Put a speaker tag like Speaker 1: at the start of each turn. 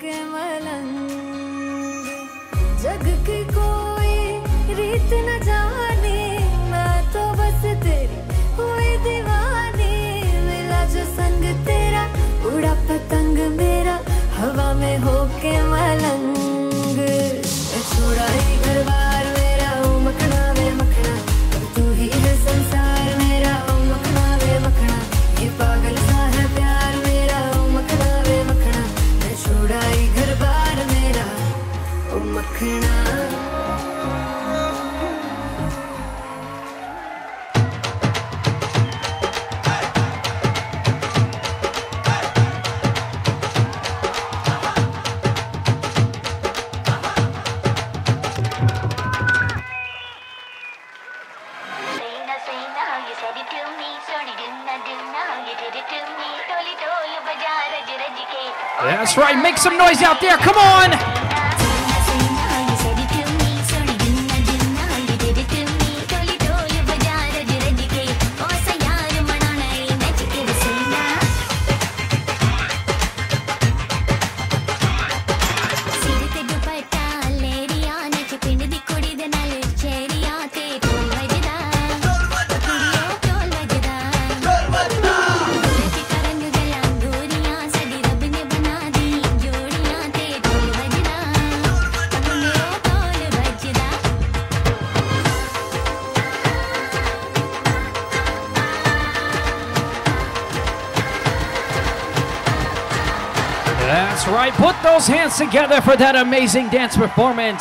Speaker 1: के मलंग। जग की कोई रीत न जा
Speaker 2: to me, Sony you did it to me,
Speaker 3: That's right, make some noise out there, come on! That's right. Put those hands together for that amazing dance performance.